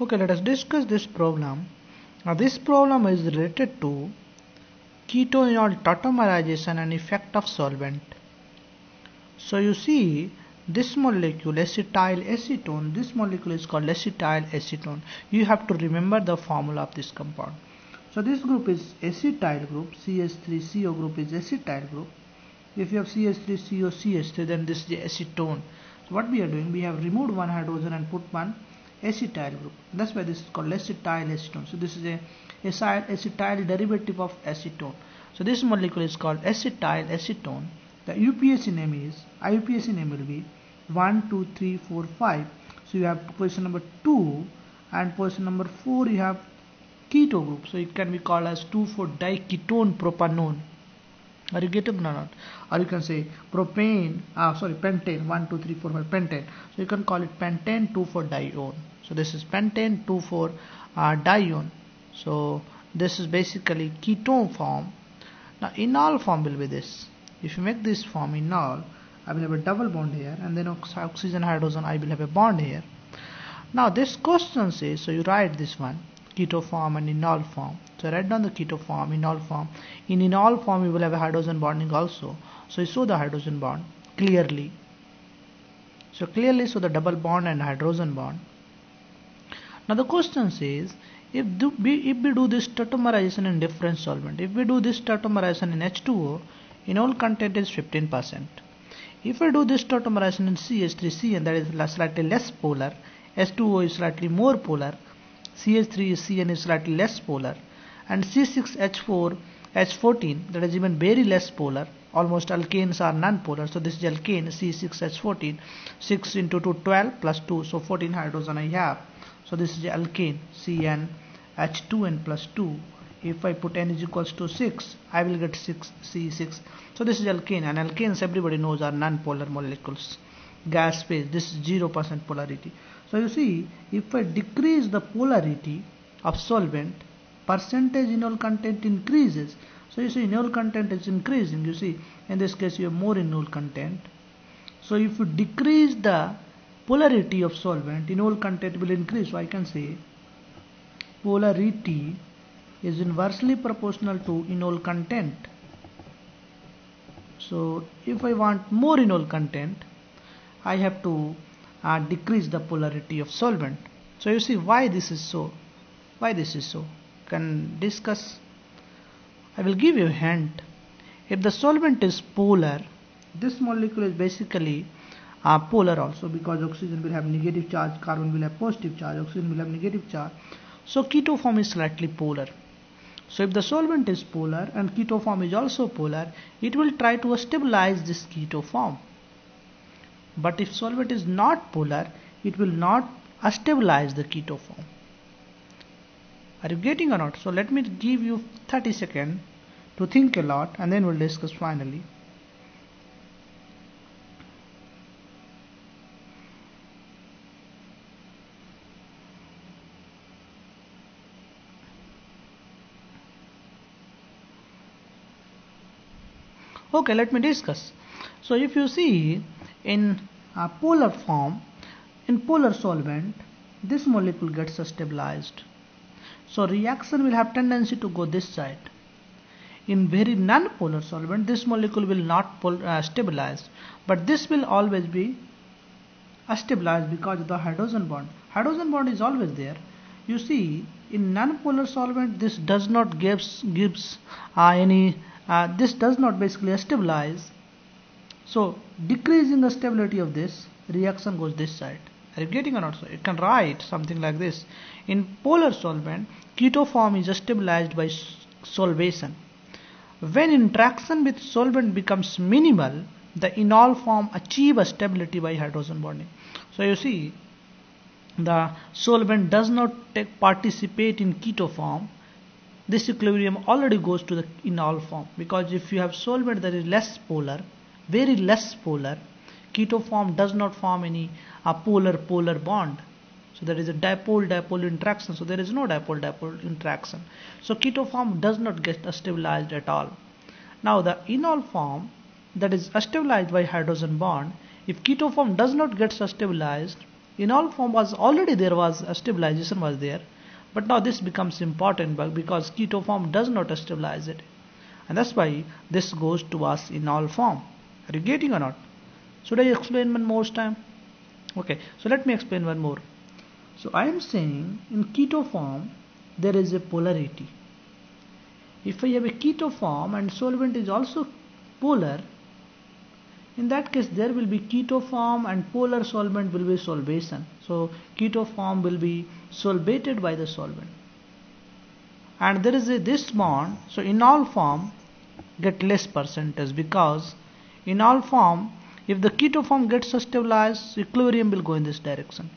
Okay, let us discuss this problem. Now, this problem is related to ketoenol tautomerization and effect of solvent. So, you see this molecule acetyl acetone, this molecule is called acetyl acetone. You have to remember the formula of this compound. So, this group is acetyl group, CH3CO group is acetyl group. If you have CH3CO CH3, then this is the acetone. So, what we are doing, we have removed one hydrogen and put one acetyl group. That's why this is called acetyl acetone. So this is a acetyl derivative of acetone. So this molecule is called acetyl acetone. The UPAC name is IUPAC name will be 1, 2, 3, 4, 5. So you have position number 2 and position number 4 you have keto group. So it can be called as 2,4-diketone propanone. Are you getting or not? Or you can say propane, ah, sorry, pentane, 1, 2, 3, 4, 5, pentane. So you can call it pentane 2,4-dione. So this is pentane 2,4-dione. Uh, so this is basically ketone form. Now enol form will be this. If you make this form enol, I will have a double bond here and then oxygen hydrogen I will have a bond here. Now this question says, so you write this one keto form and enol form. So write down the keto form, enol form. In enol form you will have a hydrogen bonding also. So you show the hydrogen bond clearly. So clearly show the double bond and hydrogen bond. Now the question says if, do, if we do this tautomerization in different solvent, if we do this tautomerization in H2O, enol content is 15%. If we do this tautomerization in CH3CN that is slightly less polar, H2O is slightly more polar, CH3 is Cn is slightly less polar and C6H4 H14 that is even very less polar. Almost alkanes are non-polar so this is alkane C6H14 6 into 2 12 plus 2 so 14 hydrogen I have. So this is alkane Cn H2n plus 2 if I put n is equals to 6 I will get 6 C6 so this is alkane and alkanes everybody knows are non-polar molecules gas phase this is 0% polarity so you see, if I decrease the polarity of solvent, percentage enol content increases. So you see enol content is increasing. You see, in this case you have more enol content. So if you decrease the polarity of solvent, enol content will increase. So I can say polarity is inversely proportional to enol content. So if I want more enol content, I have to uh, decrease the polarity of solvent. So you see why this is so. Why this is so. Can discuss. I will give you a hint. If the solvent is polar, this molecule is basically uh, polar also because oxygen will have negative charge, carbon will have positive charge, oxygen will have negative charge. So keto form is slightly polar. So if the solvent is polar and keto form is also polar, it will try to stabilize this keto form but if solvent is not polar it will not stabilize the keto form are you getting or not? So let me give you 30 seconds to think a lot and then we'll discuss finally. Okay let me discuss. So if you see in a polar form in polar solvent this molecule gets stabilized. So reaction will have tendency to go this side. In very non-polar solvent this molecule will not uh, stabilize. But this will always be stabilized because of the hydrogen bond. Hydrogen bond is always there. You see in non-polar solvent this does not gives gives uh, any uh, this does not basically stabilize so decreasing the stability of this reaction goes this side. Are you getting or not? So you can write something like this. In polar solvent, keto form is stabilized by solvation. When interaction with solvent becomes minimal, the enol form achieve a stability by hydrogen bonding. So you see, the solvent does not take participate in keto form. This equilibrium already goes to the enol form because if you have solvent that is less polar, very less polar keto form does not form any a polar polar bond. So there is a dipole dipole interaction. So there is no dipole dipole interaction. So keto form does not get stabilized at all. Now the enol form that is stabilized by hydrogen bond if keto form does not get stabilized enol form was already there was a stabilization was there. But now this becomes important because keto form does not stabilize it. And that's why this goes to us in enol form are you getting or not? Should I explain one more time? Okay so let me explain one more. So I am saying in keto form there is a polarity. If I have a keto form and solvent is also polar in that case there will be keto form and polar solvent will be solvation. So keto form will be solvated by the solvent. And there is a this bond so enol form get less percentage because enol form if the keto form gets stabilized equilibrium will go in this direction.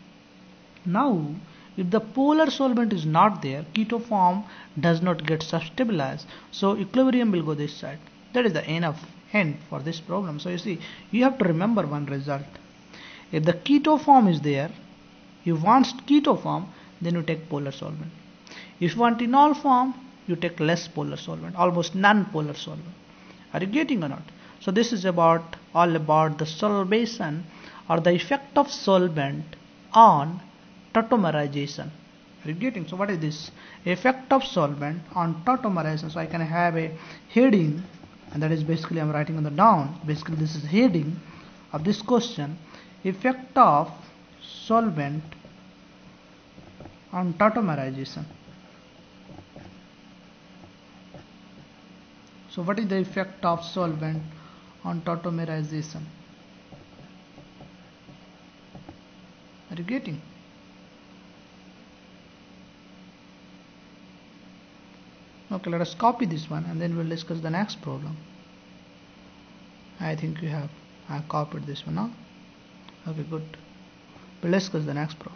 Now if the polar solvent is not there keto form does not get stabilized so equilibrium will go this side. That is the enough end for this problem. So you see you have to remember one result. If the keto form is there you want keto form then you take polar solvent. If you want enol form you take less polar solvent almost non-polar solvent. Are you getting or not so this is about all about the solvation or the effect of solvent on tautomerization. Are you getting? So what is this? Effect of solvent on tautomerization. So I can have a heading and that is basically I'm writing on the down. Basically this is heading of this question. Effect of solvent on tautomerization. So what is the effect of solvent on tautomerization. Are you getting? Okay let us copy this one and then we'll discuss the next problem. I think you have I copied this one now okay good. We'll discuss the next problem